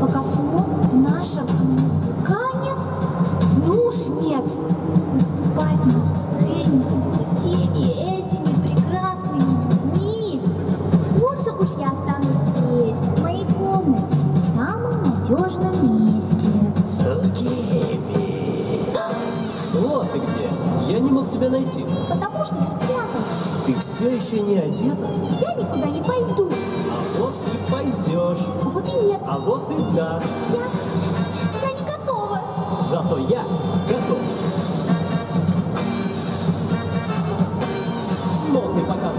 Покосмо в нашем музыкане? Ну уж нет. Выступать на сцене перед всеми этими прекрасными людьми. Лучше уж я останусь здесь, в моей комнате, в самом надежном месте. Цукиби. Вот ты где. Я не мог тебя найти. Потому что я спрятана. Ты все еще не одета? Я никуда не пойду. А вот и пойдешь. А вот и нет. А вот и да. Я, я не готова. Зато я готов. Модный показ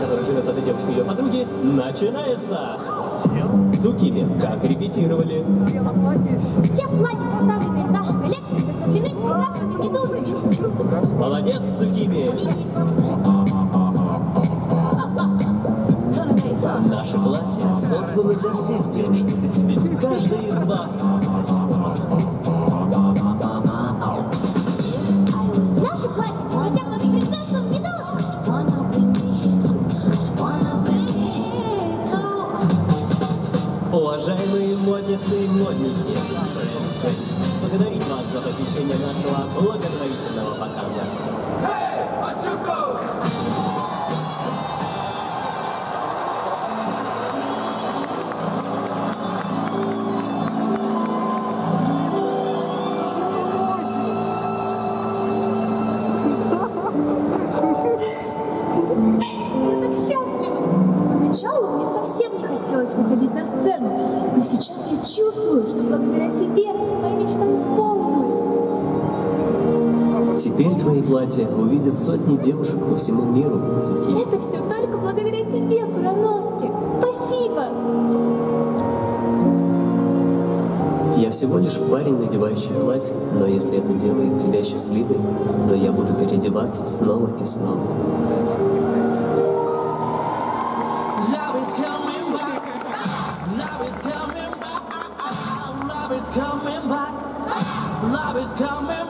который живет от девушки ее подруги, начинается. Цукими, как репетировали. Все платья, представленные в нашей коллекции, вдохновлены прекрасными медузами. Молодец, Цукими. Наше платье создано для всех девушек, ведь каждая из вас Наши платья хотят на принцессу медуз. Уважаемые модницы и модники, благодарить вас за посещение нашего благотворительного показа. Хотелось выходить на сцену, но сейчас я чувствую, что благодаря тебе моя мечта исполнилась. Теперь твои платья увидят сотни девушек по всему миру, Цукими. Это все только благодаря тебе, Куроноски. Спасибо. Я всего лишь парень, надевающий платье, но если это делает тебя счастливой, то я буду переодеваться снова и снова. Love is coming back. Love is coming back. Love is coming